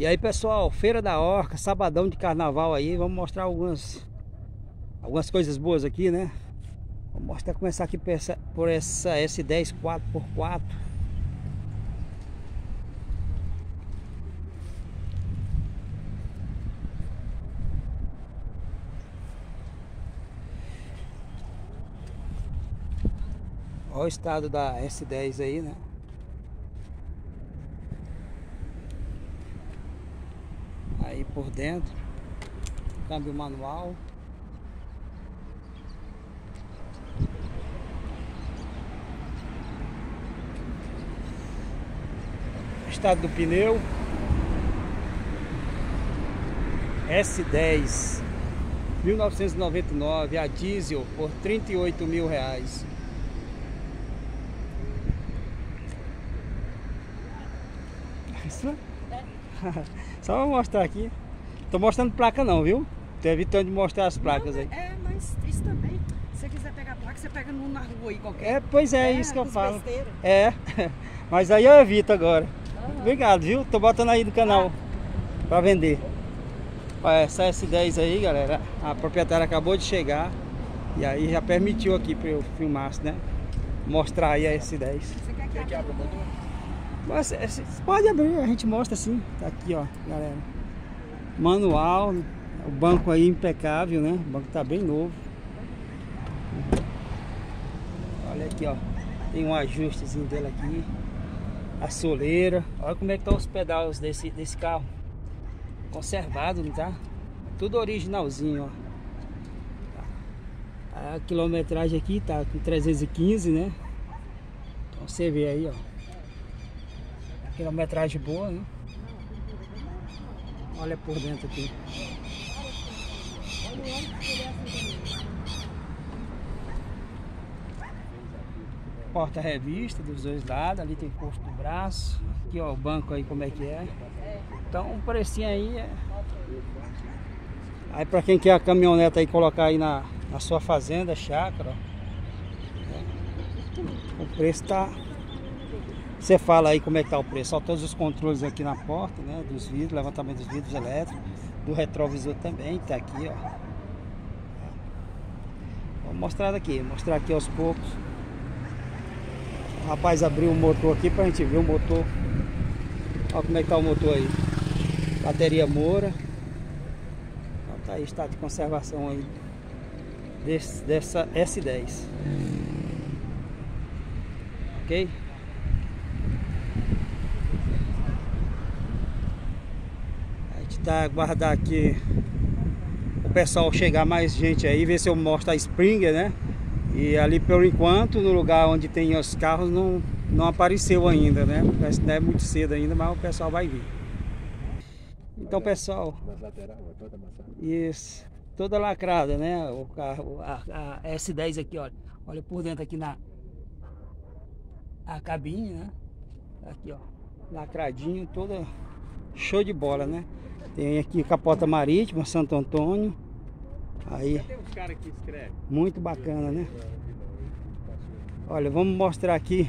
E aí pessoal, Feira da Orca, sabadão de carnaval aí, vamos mostrar algumas algumas coisas boas aqui, né? Vou mostrar começar aqui por essa, por essa S10 4x4. Olha o estado da S10 aí, né? Aí por dentro. Câmbio manual. Estado do pneu. S10 1999 a diesel por 38 mil reais. Isso? Só vou mostrar aqui. Tô mostrando placa não, viu? Tô evitando de mostrar as placas não, aí. É, mas isso também. Se você quiser pegar placa, você pega num na rua aí qualquer. É, pois é, é isso que eu falo. Besteira. É, mas aí eu evito agora. Uhum. Obrigado, viu? Tô botando aí no canal ah. pra vender. Essa S10 aí, galera, a proprietária acabou de chegar e aí já permitiu aqui pra eu filmar, né? Mostrar aí a S10. Você quer que abra o motor? Mas, é, pode abrir, a gente mostra assim. Tá aqui, ó, galera. Manual, o banco aí impecável, né? O banco tá bem novo. Olha aqui, ó. Tem um ajustezinho dele aqui. A soleira. Olha como é que estão os pedais desse, desse carro. Conservado, não tá? Tudo originalzinho, ó. A quilometragem aqui tá com 315, né? Então você vê aí, ó. Quilometragem boa, né? Olha por dentro aqui. Porta revista dos dois lados, ali tem posto do braço. Aqui ó, o banco aí como é que é. Então o precinho aí é. Aí para quem quer a caminhoneta aí colocar aí na, na sua fazenda, chácara, ó. O preço tá você fala aí como é que tá o preço. Só todos os controles aqui na porta, né? Dos vidros, levantamento dos vidros elétricos. Do retrovisor também, tá aqui, ó. Vou mostrar aqui, mostrar aqui aos poucos. O rapaz abriu o motor aqui pra gente ver o motor. Olha como é que tá o motor aí. Bateria Moura. Então, tá aí, estado de conservação aí. Dessa S10. Ok? Tá guardar aqui o pessoal chegar mais gente aí, ver se eu mostro a Springer, né? E ali por enquanto, no lugar onde tem os carros, não, não apareceu ainda, né? Parece que é muito cedo ainda, mas o pessoal vai vir. Então, pessoal. Isso. Toda lacrada, né? O carro, a, a S10 aqui, olha. Olha por dentro aqui na a cabine, né? Aqui, ó. Lacradinho, toda show de bola, né? Tem aqui capota marítima, Santo Antônio. Aí. Muito bacana, né? Olha, vamos mostrar aqui.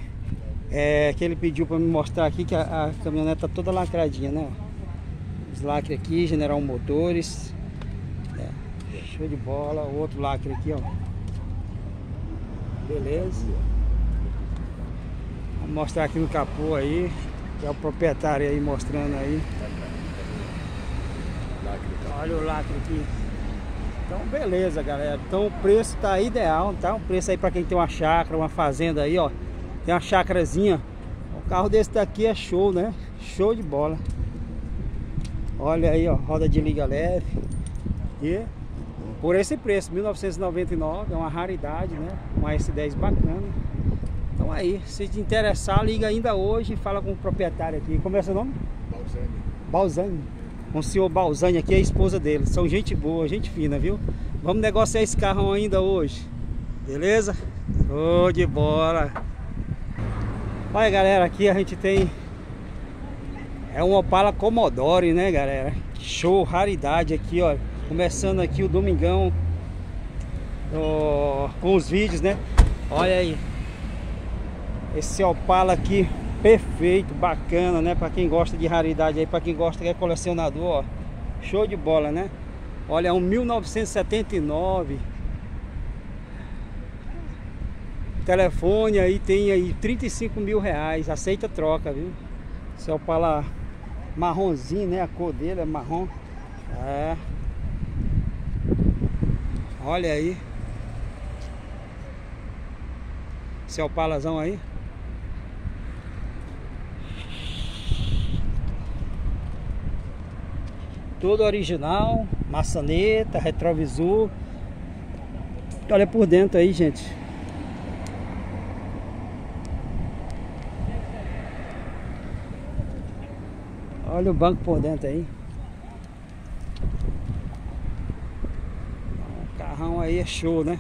É, que ele pediu para me mostrar aqui que a, a caminhonete tá toda lacradinha, né? Os lacres aqui, General Motores. É, show de bola. O outro lacre aqui, ó. Beleza. Vamos mostrar aqui no capô aí. Que é o proprietário aí mostrando aí. Olha o lacre aqui. Então, beleza, galera. Então, o preço tá ideal, tá? Um preço aí para quem tem uma chácara, uma fazenda aí, ó. Tem uma chácarazinha. O carro desse daqui é show, né? Show de bola. Olha aí, ó. Roda de liga leve. E por esse preço, 1999, é uma raridade, né? Uma S10 bacana. Então aí, se te interessar, liga ainda hoje e fala com o proprietário aqui. Como é seu nome? Balzani. Balzani com o senhor Balzani aqui, a esposa dele. São gente boa, gente fina, viu? Vamos negociar esse carro ainda hoje. Beleza? Show de bola. Olha, galera, aqui a gente tem... É um Opala Commodore, né, galera? Show, raridade aqui, ó. Começando aqui o domingão. Ó, com os vídeos, né? Olha aí. Esse Opala aqui perfeito, bacana, né? Para quem gosta de raridade aí, para quem gosta que é colecionador, ó. Show de bola, né? Olha, um 1979. Telefone aí tem aí 35 mil reais. Aceita troca, viu? É o pala marronzinho, né? A cor dele é marrom. É. Olha aí. É o palazão aí. Tudo original, maçaneta, retrovisor. Olha por dentro aí, gente. Olha o banco por dentro aí. O carrão aí é show, né?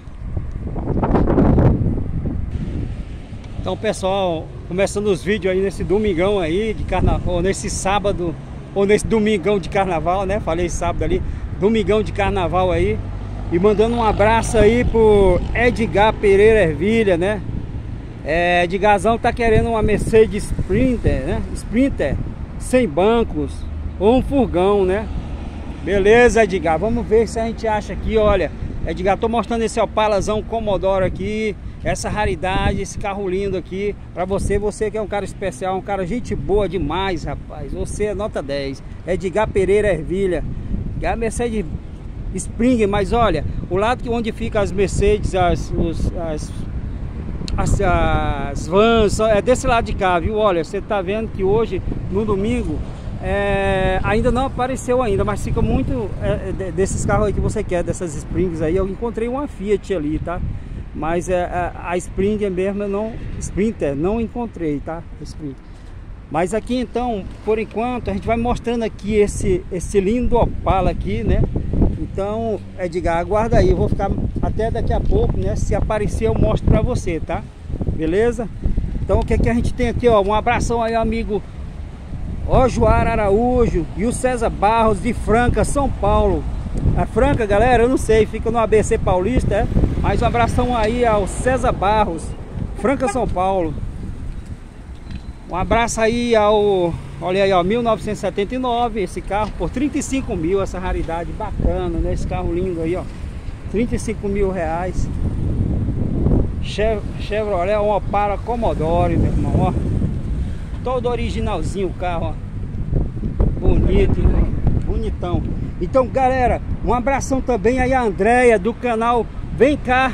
Então pessoal, começando os vídeos aí nesse domingão aí de carnaval, nesse sábado ou nesse domingão de carnaval, né? Falei sábado ali, domingão de carnaval aí. E mandando um abraço aí pro Edgar Pereira Ervilha, né? É, Edgarzão tá querendo uma Mercedes Sprinter, né? Sprinter, sem bancos, ou um furgão, né? Beleza, Edgar, vamos ver se a gente acha aqui, olha. Edgar, tô mostrando esse Opalazão Commodore aqui, essa raridade, esse carro lindo aqui para você, você que é um cara especial, um cara gente boa demais, rapaz. Você é nota 10. Edgar Pereira Ervilha. É a Mercedes Spring, mas olha, o lado onde fica as Mercedes, as, os, as, as, as vans, é desse lado de cá, viu? Olha, você tá vendo que hoje, no domingo, é, ainda não apareceu ainda, mas fica muito é, desses carros aí que você quer, dessas Springs aí. Eu encontrei uma Fiat ali, tá? Mas é, a, a Springer mesmo eu não. Sprinter, não encontrei, tá? Sprinter. Mas aqui então, por enquanto, a gente vai mostrando aqui esse, esse lindo Opala aqui, né? Então, Edgar, aguarda aí, eu vou ficar até daqui a pouco, né? Se aparecer eu mostro pra você, tá? Beleza? Então o que é que a gente tem aqui, ó? Um abração aí, amigo Ojoar Araújo e o César Barros de Franca, São Paulo. A Franca, galera, eu não sei, fica no ABC Paulista, é? Mais um abração aí ao César Barros, Franca, São Paulo. Um abraço aí ao, olha aí, ó, 1979, esse carro por 35 mil, essa raridade bacana, né? Esse carro lindo aí, ó, 35 mil reais. Chevrolet uma para Commodore, meu irmão, ó. Todo originalzinho o carro, ó. Bonito, bonitão. Então, galera, um abração também aí a Andréia do canal Vem Cá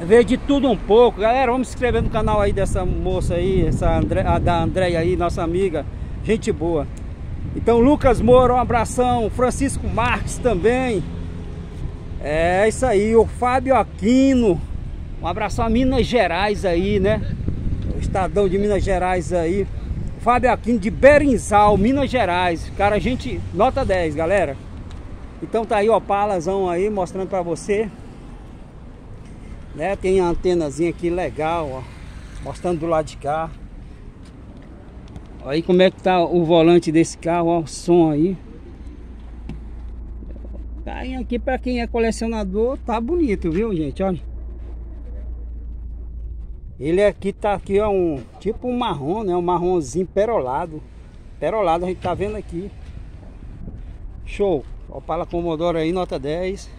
Ver de tudo um pouco. Galera, vamos se inscrever no canal aí dessa moça aí, essa André, a da Andréia aí, nossa amiga. Gente boa. Então, Lucas Moura, um abração. Francisco Marques também. É isso aí. O Fábio Aquino. Um abração a Minas Gerais aí, né? O estadão de Minas Gerais aí. Fábio Aquino de Berinzal, Minas Gerais. Cara, gente, nota 10, galera. Então tá aí, ó, palazão aí, mostrando pra você. Né, tem a antenazinha aqui legal, ó. Mostrando do lado de cá. Aí como é que tá o volante desse carro, ó, o som aí. Tá aí aqui pra quem é colecionador, tá bonito, viu, gente, olha. Ele aqui tá aqui, ó, um tipo um marrom, né? Um marronzinho perolado. Perolado, a gente tá vendo aqui. Show. Opala Commodore aí, nota 10.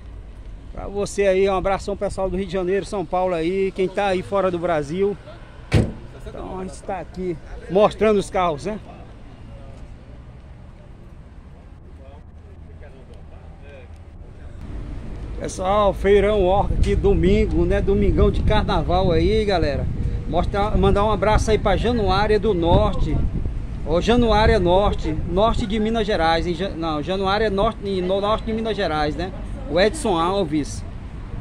Pra você aí, um abração pessoal do Rio de Janeiro, São Paulo aí, quem tá aí fora do Brasil. Então a gente está aqui mostrando os carros, né? Pessoal, feirão orca aqui domingo, né? Domingão de carnaval aí, galera. Mostrar, mandar um abraço aí para Januária do Norte. Ou Januária Norte, norte de Minas Gerais. Não, Januária Norte, no norte de Minas Gerais, né? O Edson Alves.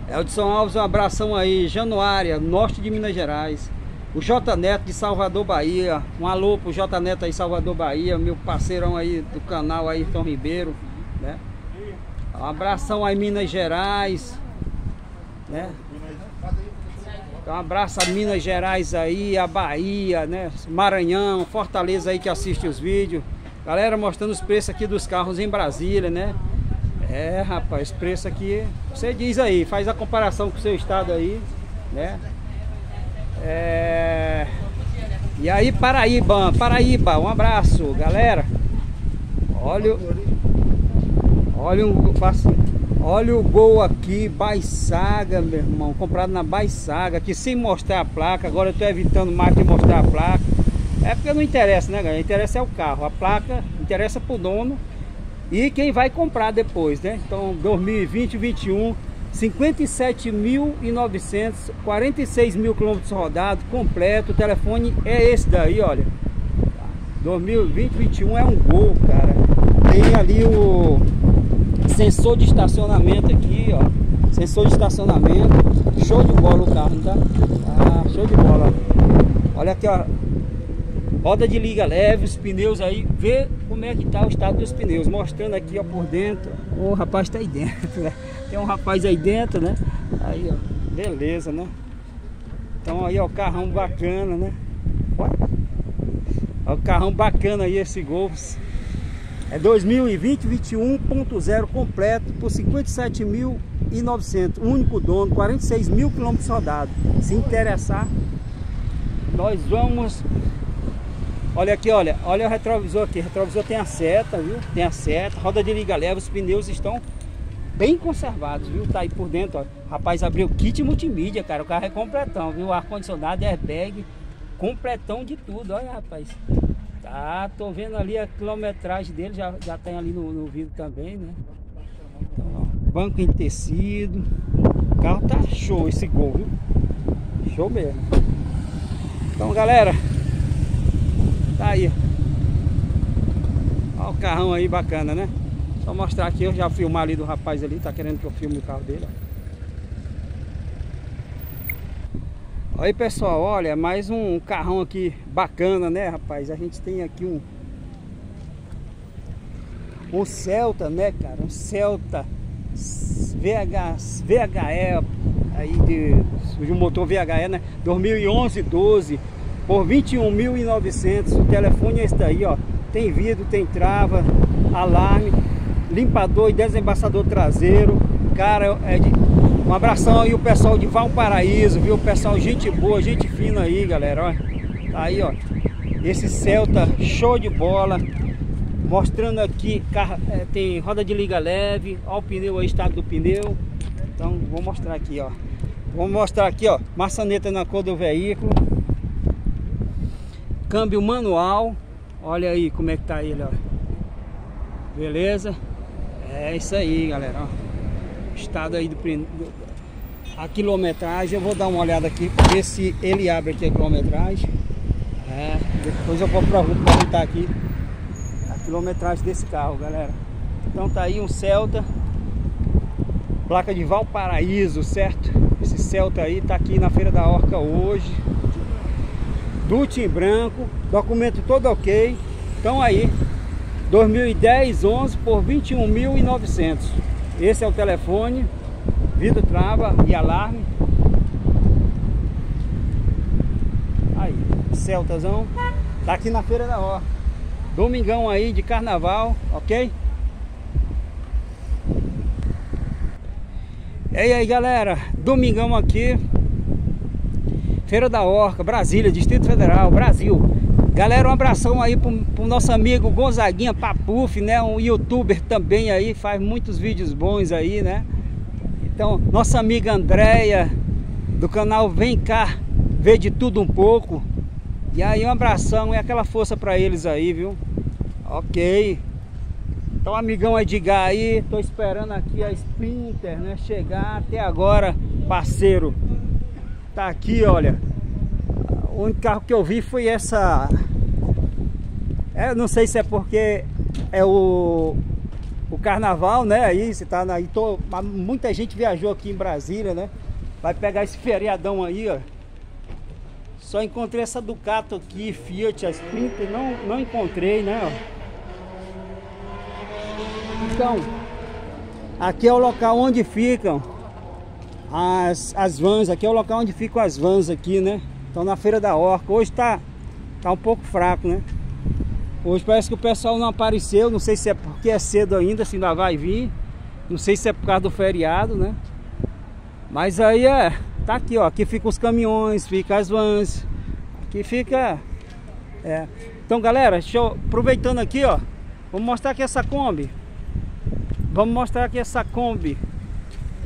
Edson Alves, um abração aí. Januária, norte de Minas Gerais. O J Neto de Salvador, Bahia. Um alô pro J Neto aí, Salvador, Bahia. Meu parceirão aí do canal aí, Tom Ribeiro? Um abração aí, Minas Gerais. Né? Um abraço a Minas Gerais aí, a Bahia, né? Maranhão, Fortaleza aí que assiste os vídeos. Galera mostrando os preços aqui dos carros em Brasília, né? É, rapaz, preço aqui, você diz aí, faz a comparação com o seu estado aí, né? É... E aí, Paraíba, Paraíba, um abraço, galera. Olha, olha um, olha o gol aqui, Baissaga, meu irmão, comprado na Baissaga, aqui sem mostrar a placa. Agora eu tô evitando mais de mostrar a placa. É porque não interessa, né, galera? Interessa é o carro, a placa interessa pro dono e quem vai comprar depois, né? Então, 2020, 21 57.900, 46 mil quilômetros rodados, completo. O telefone é esse daí, olha. 2020, 21 é um gol, cara. Tem ali o sensor de estacionamento aqui, ó. Sensor de estacionamento. Show de bola o carro, tá? Ah, show de bola. Olha aqui, ó. Roda de liga leve, os pneus aí. Vê como é que tá o estado dos pneus. Mostrando aqui, ó, por dentro. O rapaz tá aí dentro, né? Tem um rapaz aí dentro, né? Aí, ó. Beleza, né? Então aí, ó, carrão bacana, né? Olha o carrão bacana aí, esse Golf. É 2020 21.0 completo por 57.900. Único dono, 46 mil quilômetros rodados. Se interessar, nós vamos... Olha aqui, olha. Olha o retrovisor aqui. O retrovisor tem a seta, viu? Tem a seta. Roda de liga leva. Os pneus estão bem conservados, viu? Tá aí por dentro, ó. Rapaz, abriu kit multimídia, cara. O carro é completão, viu? Ar-condicionado, airbag, completão de tudo, olha, rapaz. Tá, tô vendo ali a quilometragem dele, já, já tem ali no, no vídeo também, né? Então, ó, banco em tecido. O carro tá show esse gol, viu? Show mesmo. Então, galera, tá aí. Olha o carrão aí bacana, né? Só mostrar aqui, eu já filmar ali do rapaz ali, tá querendo que eu filme o carro dele. Aí pessoal, olha, mais um carrão aqui bacana, né rapaz? A gente tem aqui um um Celta, né cara? Um Celta VH, VHE aí de, de um motor VHE, né? 2011 12 por 21.900. O telefone é esse daí, ó. Tem vidro, tem trava, alarme limpador e desembaçador traseiro. Cara, é de... abração aí o pessoal de Valparaíso, viu? O pessoal, gente boa, gente fina aí, galera. Ó. Tá aí, ó. Esse Celta, show de bola. Mostrando aqui, é, tem roda de liga leve. Ó o pneu aí, estado do pneu. Então, vou mostrar aqui, ó. Vou mostrar aqui, ó. Maçaneta na cor do veículo. Câmbio manual. Olha aí como é que tá ele, ó. Beleza? É isso aí, galera. Ó. Estado aí do, a quilometragem. Eu vou dar uma olhada aqui, ver se ele abre aqui a quilometragem. É, depois eu vou perguntar aqui a quilometragem desse carro, galera. Então tá aí um Celta. Placa de Valparaíso, certo? Esse Celta aí tá aqui na Feira da Orca hoje. Dute em branco, documento todo ok. Então aí, 2010 11 por 21.900 esse é o telefone vidro trava e alarme. Aí Celtazão. Tá aqui na feira da Horta. Domingão aí de carnaval ok? E aí galera. Domingão aqui. Feira da Orca, Brasília, Distrito Federal, Brasil. Galera, um abração aí pro, pro nosso amigo Gonzaguinha Papuf, né? Um youtuber também aí, faz muitos vídeos bons aí, né? Então, nossa amiga Andréia, do canal Vem Cá, Ver de Tudo Um Pouco. E aí, um abração e aquela força pra eles aí, viu? Ok. Então, amigão Edgar aí, tô esperando aqui a Sprinter, né? Chegar até agora, parceiro. Tá aqui, olha. O único carro que eu vi foi essa é, não sei se é porque é o, o carnaval, né? Aí você tá aí, tô, muita gente viajou aqui em Brasília, né? Vai pegar esse feriadão aí, ó. Só encontrei essa Ducato aqui, Fiat, a Sprinter, não, não encontrei, né? Então, aqui é o local onde ficam as, as vans, aqui é o local onde ficam as vans aqui, né? Então na Feira da Orca, hoje tá, tá um pouco fraco, né? Hoje parece que o pessoal não apareceu, não sei se é porque é cedo ainda, se ainda vai vir. Não sei se é por causa do feriado, né? Mas aí é, tá aqui, ó. Aqui ficam os caminhões, fica as vans. Aqui fica É. Então, galera, deixa eu, aproveitando aqui, ó, vou mostrar aqui essa Kombi. Vamos mostrar aqui essa Kombi.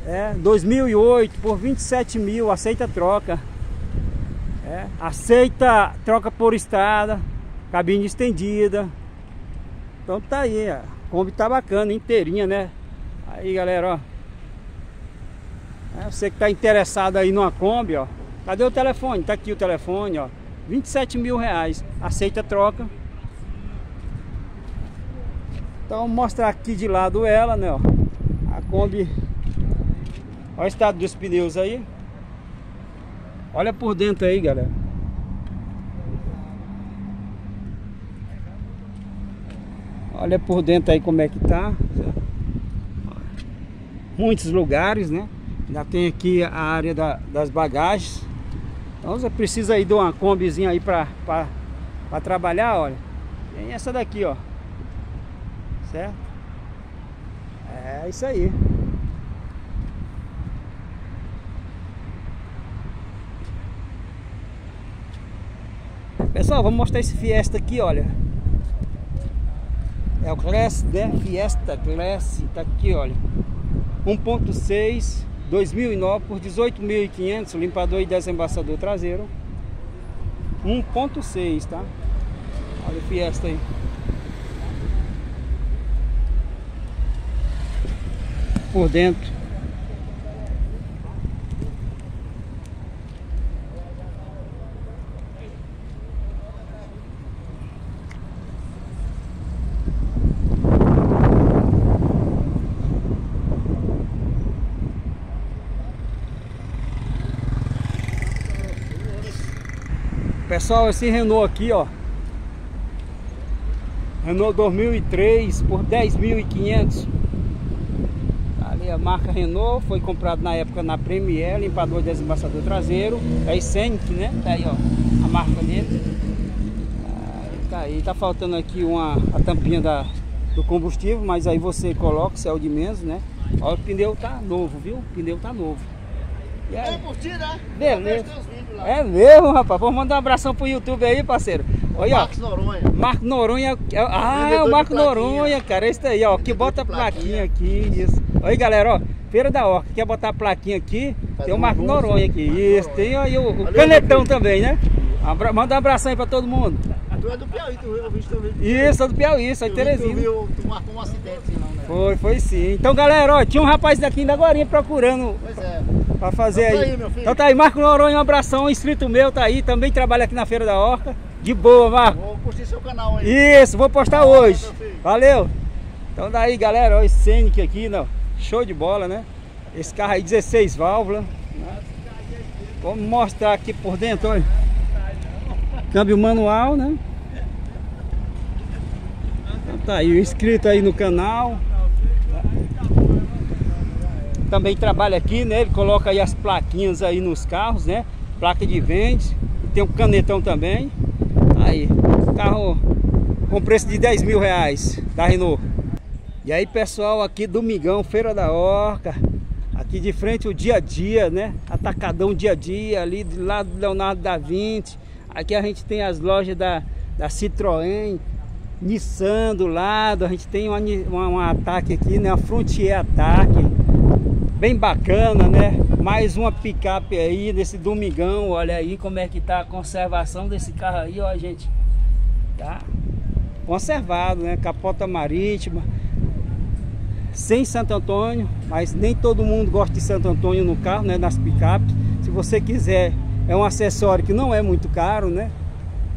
É, 2008 por 27 mil, aceita troca. É, aceita troca por estrada, cabine estendida. Então tá aí, a Kombi tá bacana, inteirinha, né? Aí, galera, ó. É, você que tá interessado aí numa Kombi, ó. Cadê o telefone? Tá aqui o telefone, ó. 27 mil reais. Aceita troca. Então mostrar aqui de lado ela, né? Ó. A Kombi. Olha o estado dos pneus aí. Olha por dentro aí, galera. Olha por dentro aí como é que tá. Muitos lugares, né? Ainda tem aqui a área da, das bagagens. Então você precisa aí de uma combizinha aí pra, trabalhar, olha. Tem essa daqui, ó. Certo? É isso aí. Pessoal, vamos mostrar esse Fiesta aqui, olha. É o Class, né? Fiesta Class, tá aqui, olha. 1.6 2009 por 18.500 limpador e desembaçador traseiro. 1.6 tá? Olha o Fiesta aí. Por dentro Pessoal, esse Renault aqui, ó. Renault 2003 por 10.500. Ali a marca Renault foi comprado na época na Premier, limpador de desembaçador traseiro. É Scenic, né? Tá aí, ó, a marca dele. Aí, tá aí, tá faltando aqui uma a tampinha da, do combustível, mas aí você coloca, céu de menos, né? Olha o pneu tá novo, viu? O pneu tá novo. E aí? É curtido, né? Beleza. É mesmo, rapaz. Vamos mandar um abração pro YouTube aí, parceiro. Olha, Marcos Noronha. Marco Noronha. Ah, é o Marco Noronha, cara. Esse daí, ó. Que bota a plaquinha aqui. Isso. Aí, galera, ó. Feira da Orca. Quer botar a plaquinha aqui? Tem o Marco Noronha aqui. Isso. Tem aí o, o Canetão também, né? Manda um abração aí pra todo mundo. Tu é do Piauí, tu viu? Isso, é do Piauí, isso aí Terezinha. Tu, viu, tu marcou um acidente, não, né? Foi, foi sim. Então, galera, ó, tinha um rapaz daqui ainda agora procurando. Pois é. Pra fazer então, aí. Tá aí filho. Então tá aí, Marco Noronha, um abração, um inscrito meu, tá aí, também trabalha aqui na Feira da Orca. De boa, Marco. Vou curtir seu canal aí. Isso, vou postar Valeu, hoje. Valeu. Então daí, galera, ó, esse Scenic aqui, não. Show de bola, né? Esse carro aí, 16 válvulas. né? Vamos mostrar aqui por dentro, olha. Câmbio manual, né? Então tá aí, inscrito aí no canal. Também trabalha aqui, né? Ele coloca aí as plaquinhas aí nos carros, né? Placa de vende. Tem um canetão também. Aí, carro com preço de 10 mil reais da Renault. E aí, pessoal, aqui Domingão, Feira da Orca. Aqui de frente o dia a dia, né? Atacadão dia a dia, ali do lado do Leonardo da Vinci. Aqui a gente tem as lojas da, da Citroën, Nissan do lado. A gente tem um ataque aqui, né? Uma Frontier Ataque. Bem bacana, né? Mais uma picape aí desse domingão. Olha aí como é que tá a conservação desse carro aí, ó, gente. Tá conservado, né? Capota marítima. Sem Santo Antônio, mas nem todo mundo gosta de Santo Antônio no carro, né? Nas picapes. Se você quiser, é um acessório que não é muito caro, né?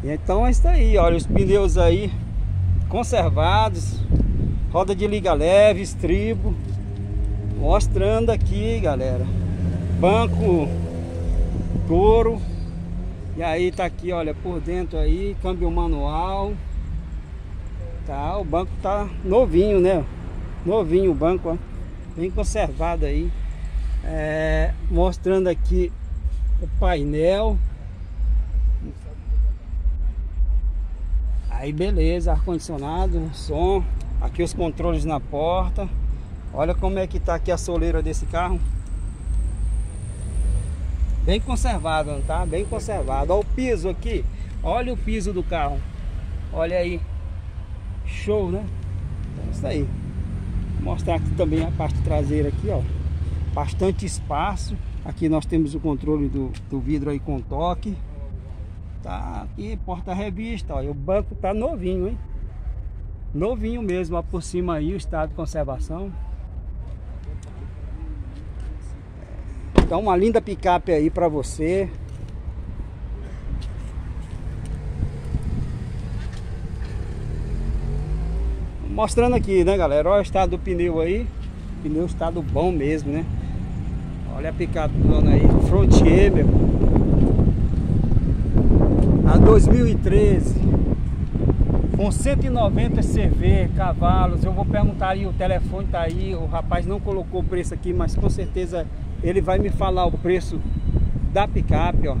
Então é isso aí, olha os pneus aí conservados, roda de liga leve, estribo, mostrando aqui, galera. Banco couro. E aí tá aqui, olha, por dentro aí, câmbio manual. Tá, o banco tá novinho, né? Novinho o banco, ó. Bem conservado aí. É, mostrando aqui o painel. Aí beleza, ar-condicionado, som. Aqui os controles na porta. Olha como é que tá aqui a soleira desse carro. Bem conservado, tá? Bem conservado. Olha o piso aqui. Olha o piso do carro. Olha aí. Show, né? Então, isso aí. Vou mostrar aqui também a parte traseira aqui, ó. Bastante espaço. Aqui nós temos o controle do, do vidro aí com toque. Tá aqui, porta-revista, ó. E o banco tá novinho, hein? Novinho mesmo, ó, por cima aí, o estado de conservação. Então uma linda picape aí para você. Mostrando aqui, né, galera? Olha o estado do pneu aí. O pneu estado bom mesmo, né? Olha a picape dona aí, Frontier, meu. A 2013 com 190 CV, cavalos. Eu vou perguntar aí, o telefone tá aí. O rapaz não colocou o preço aqui, mas com certeza ele vai me falar o preço da picape, ó.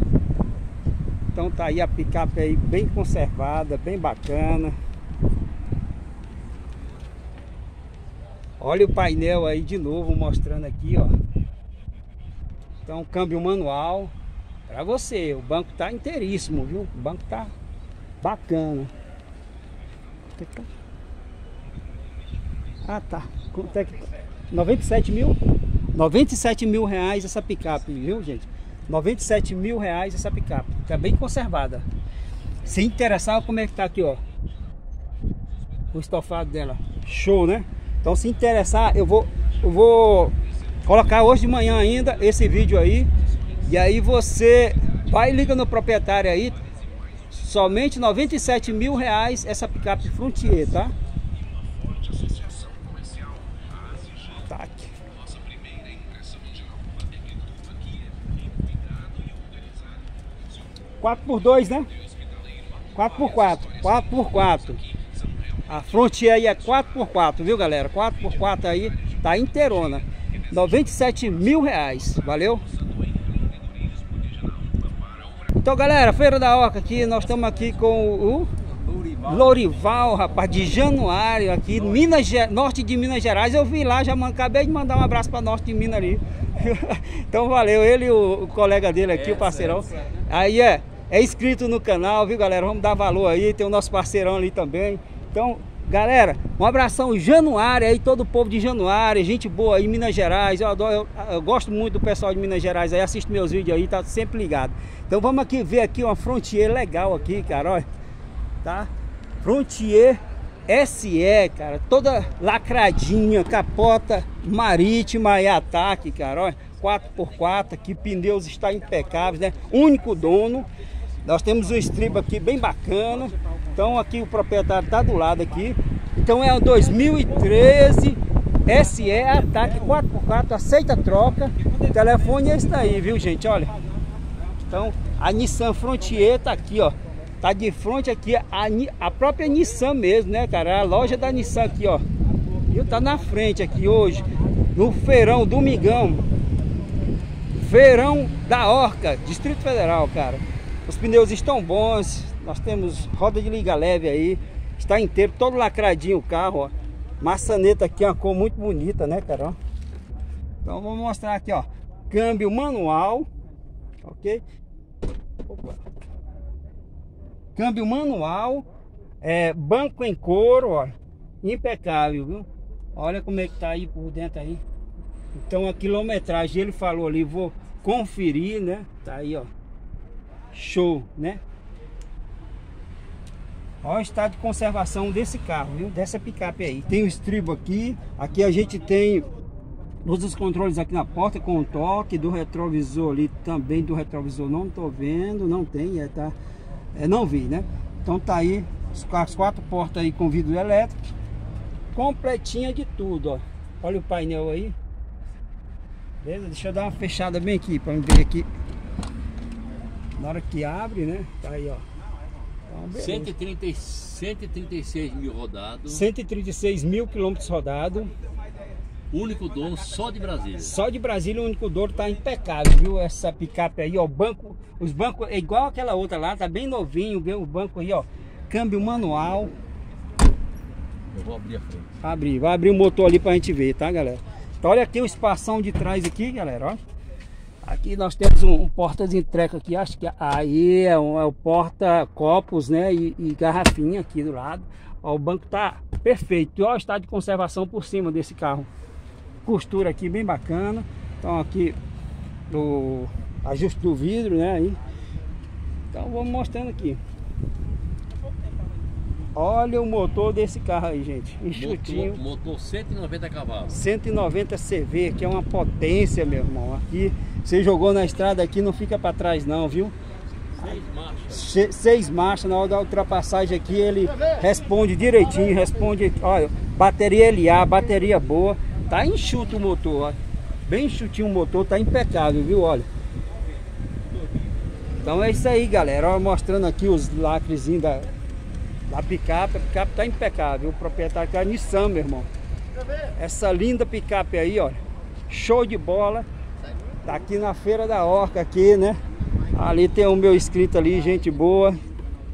Então tá aí a picape aí bem conservada, bem bacana. Olha o painel aí de novo mostrando aqui, ó. Então câmbio manual para você. O banco tá inteiríssimo, viu? O banco tá bacana. Ah tá. Quanto é que 97 mil? 97 mil reais essa picape, viu gente? 97 mil reais essa picape. Tá bem conservada. Se interessar, como é que tá aqui, ó. O estofado dela. Show, né? Então se interessar, eu vou, eu vou colocar hoje de manhã ainda esse vídeo aí. E aí você vai e liga no proprietário aí. Somente 97 mil reais essa picape Frontier, tá? 4x2, né? 4x4, 4x4. A fronte aí é 4x4, viu galera? 4x4 aí, tá inteirona. 97 mil reais, valeu? Então galera, Feira da Oca aqui, nós estamos aqui com o... Lorival, rapaz, de Januário, aqui, norte. Minas, norte de Minas Gerais. Eu vim lá, já acabei de mandar um abraço para norte de Minas ali. então valeu, ele e o, colega dele aqui, é, o parceirão. É, é, Aí é, é inscrito no canal, viu galera? Vamos dar valor aí, tem o nosso parceirão ali também. Então, galera, um abração Januário aí, todo o povo de Januário, gente boa aí, Minas Gerais. Eu, adoro, eu, eu, gosto muito do pessoal de Minas Gerais aí, assiste meus vídeos aí, tá sempre ligado. Então vamos aqui ver aqui uma Frontier legal aqui, cara, olha. Tá? Frontier SE, cara, toda lacradinha, capota marítima e ataque, cara, olha. 4x4 aqui, pneus está impecáveis, né? Único dono. Nós temos um estribo aqui bem bacana. Então aqui o proprietário está do lado aqui. Então é um 2013 SE Ataque 4x4, aceita troca. O telefone é esse daí, viu gente? Olha. Então a Nissan Frontier tá aqui, ó. Tá de frente aqui a, a própria Nissan mesmo, né, cara? A loja da Nissan aqui, ó. Viu? Tá na frente aqui hoje. No feirão, domingão. Feirão da Orca, Distrito Federal, cara. Os pneus estão bons. Nós temos roda de liga leve aí. Está inteiro, todo lacradinho o carro, ó. Maçaneta aqui, uma cor muito bonita, né, cara? Então vou mostrar aqui, ó. Câmbio manual, ok? Opa. Câmbio manual, é, banco em couro, ó. Impecável, viu? Olha como é que tá aí por dentro aí. Então a quilometragem, ele falou ali, vou conferir, né? Tá aí, ó. Show, né? Olha o estado de conservação desse carro, viu? Dessa picape aí. Tem o estribo aqui. Aqui a gente tem todos os controles aqui na porta com o toque. Do retrovisor ali também. Do retrovisor não tô vendo. Não tem, é, tá? É, não vi, né? Então tá aí as quatro portas aí com vidro elétrico. Completinha de tudo, ó. Olha o painel aí. Beleza? Deixa eu dar uma fechada bem aqui para ver aqui. Na hora que abre, né? Tá aí, ó. Então, 130, 136 mil rodados. 136 mil quilômetros rodados. Único dono só de Brasília. Só de Brasília o único dono tá impecável, viu? Essa picape aí, ó. Banco, os bancos é igual aquela outra lá, tá bem novinho, viu? O banco aí, ó. Câmbio manual. Eu vou abrir a frente. Abrir, vai abrir o motor ali pra gente ver, tá, galera? Então olha aqui o espação de trás aqui, galera, ó. Aqui nós temos um, um porta de entrega aqui, acho que aí é, um, é o porta copos, né? E, e, garrafinha aqui do lado. Ó, o banco tá perfeito. E ó, o estado de conservação por cima desse carro. Costura aqui bem bacana. Então aqui o ajuste do vidro, né? Aí. Então vamos mostrando aqui. Olha o motor desse carro aí, gente. Enxutinho. Motor, motor 190 cavalos. 190 CV, que é uma potência, meu irmão. Aqui, você jogou na estrada aqui, não fica para trás não, viu? Seis marchas. Se, seis marchas, na hora da ultrapassagem aqui, ele responde direitinho, responde, olha, bateria LA, bateria boa. Tá enxuto o motor, ó. Bem enxutinho o motor, tá impecável, viu? Olha. Então é isso aí, galera. Ó, mostrando aqui os lacrezinhos da, a picape, a picape tá impecável. O proprietário que é a Nissan, meu irmão. Essa linda picape aí, olha. Show de bola. Tá aqui na Feira da Orca, aqui, né? Ali tem o meu inscrito ali, gente boa.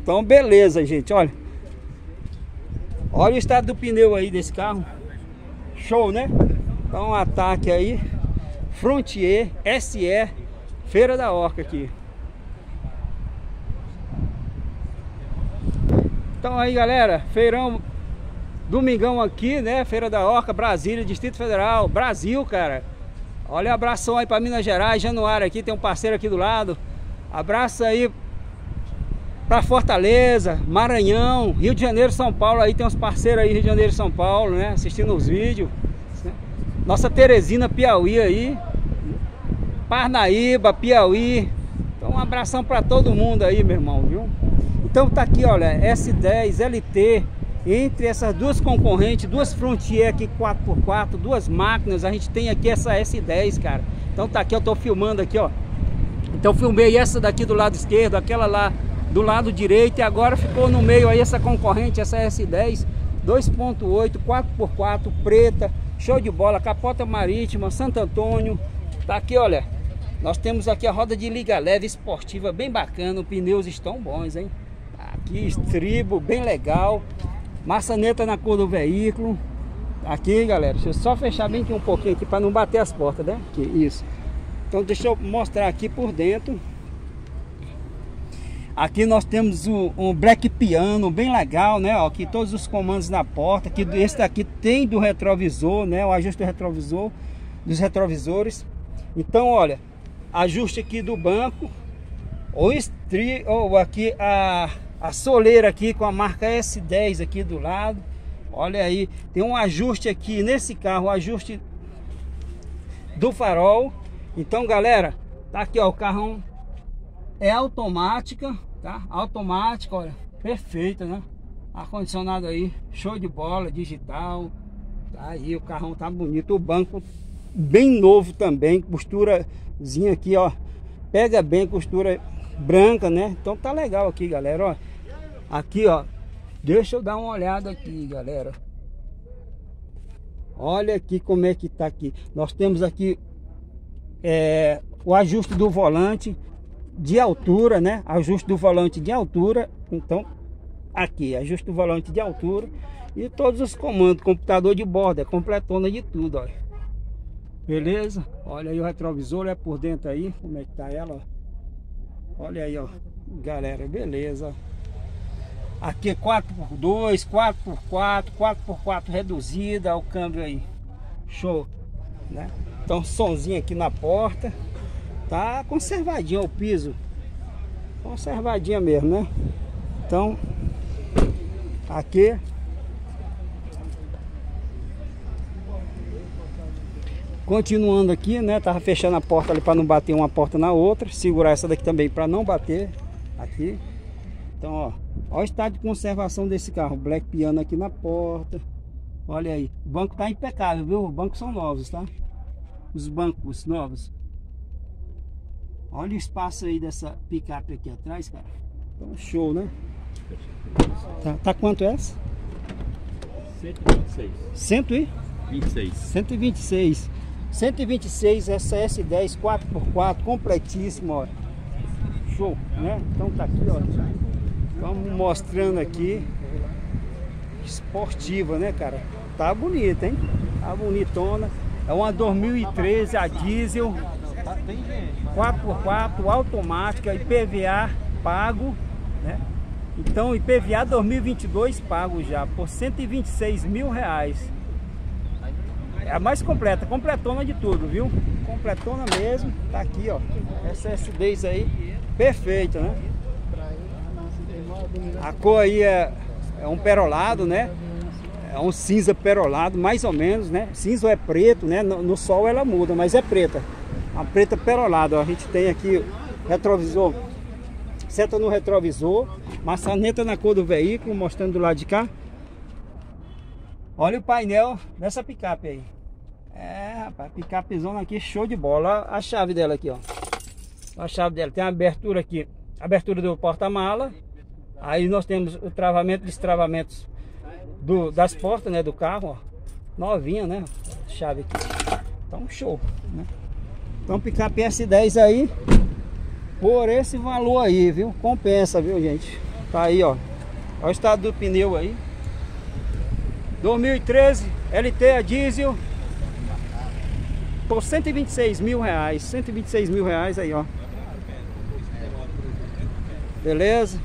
Então, beleza, gente, olha. Olha o estado do pneu aí desse carro. Show, né? Então, um ataque aí. Frontier SE Feira da Orca aqui. Então aí galera, feirão Domingão aqui, né? Feira da Orca, Brasília, Distrito Federal, Brasil, cara. Olha, abração aí para Minas Gerais, Januário aqui, tem um parceiro aqui do lado. Abraço aí para Fortaleza, Maranhão, Rio de Janeiro, São Paulo, aí tem uns parceiros aí, Rio de Janeiro, São Paulo, né? Assistindo os vídeos. Nossa Teresina, Piauí aí. Parnaíba, Piauí. Então um abração para todo mundo aí, meu irmão, viu? Então tá aqui, olha, S10, LT, entre essas duas concorrentes, duas Frontier aqui 4x4, duas máquinas, a gente tem aqui essa S10, cara. Então tá aqui, eu tô filmando aqui, ó. Então filmei essa daqui do lado esquerdo, aquela lá do lado direito e agora ficou no meio aí essa concorrente, essa S10 2.8, 4x4, preta, show de bola, capota marítima, Santo Antônio. Tá aqui, olha. Nós temos aqui a roda de liga leve esportiva bem bacana, os pneus estão bons, hein? Aqui, estribo, bem legal. Maçaneta na cor do veículo. Aqui, galera, deixa eu só fechar bem aqui um pouquinho aqui para não bater as portas, né? Aqui, isso. Então deixa eu mostrar aqui por dentro. Aqui nós temos um, um black piano bem legal, né? Ó, aqui todos os comandos na porta. Aqui, esse daqui tem do retrovisor, né? O ajuste do retrovisor, dos retrovisores. Então, olha, ajuste aqui do banco. Ou, estri, ou aqui a a soleira aqui com a marca S10 aqui do lado. Olha aí, tem um ajuste aqui nesse carro, um ajuste do farol. Então, galera, tá aqui ó, o carrão é automática, tá? Automática, olha, perfeita, né? Ar condicionado aí, show de bola, digital. Tá aí, o carrão tá bonito, o banco bem novo também, costurazinha aqui, ó. Pega bem costura branca, né? Então tá legal aqui, galera, ó. Aqui, ó. Deixa eu dar uma olhada aqui, galera. Olha aqui como é que tá aqui. Nós temos aqui é, o ajuste do volante de altura, né? Ajuste do volante de altura. Então, aqui, ajuste do volante de altura. E todos os comandos, computador de borda, completona de tudo, ó. Beleza? Olha aí o retrovisor, é por dentro aí, como é que tá ela, ó. Olha aí, ó. Galera, beleza. Aqui é 4x2, 4x4, 4x4 reduzida, o câmbio aí. Show, né? Então somzinho aqui na porta. Tá conservadinho o piso. Conservadinha mesmo, né? Então, aqui Continuando aqui, né? Tava fechando a porta ali para não bater uma porta na outra. Segurar essa daqui também para não bater aqui. Então, ó, ó o estado de conservação desse carro. Black piano aqui na porta. Olha aí. O banco tá impecável, viu? Os bancos são novos, tá? Os bancos novos. Olha o espaço aí dessa picape aqui atrás, cara. Então, show, né? Tá, tá quanto é essa? 126. 126. 126. 126 essa S10 4x4 completíssima, ó. Show, né? Então tá aqui, ó. Vamos mostrando aqui. Esportiva, né, cara? Tá bonita, hein? Tá bonitona. É uma 2013 a diesel. tem gente. 4x4, automática, IPVA pago, né? Então IPVA 2022 pago já por 126 mil reais. É a mais completa, completona de tudo, viu? Completona mesmo, tá aqui, ó. Essa S10 aí, perfeita, né? A cor aí é, é um perolado, né? É um cinza perolado, mais ou menos, né? Cinza é preto, né? No, no sol ela muda, mas é preta. A preta perolada. A gente tem aqui retrovisor, seta no retrovisor, maçaneta na cor do veículo, mostrando do lado de cá. Olha o painel dessa picape aí. É, rapaz, picapezona aqui, show de bola. Olha a chave dela aqui, ó. A chave dela tem a abertura aqui, abertura do porta-mala. Aí nós temos o travamento, destravamentos do, das portas, né, do carro, ó. Novinha, né? Chave aqui. Então, show, né? Então, picape S10 aí, por esse valor aí, viu? Compensa, viu, gente? Tá aí, ó. Olha o estado do pneu aí. 2013, LT a diesel. Por 126 mil reais. 126 mil reais aí, ó. Beleza?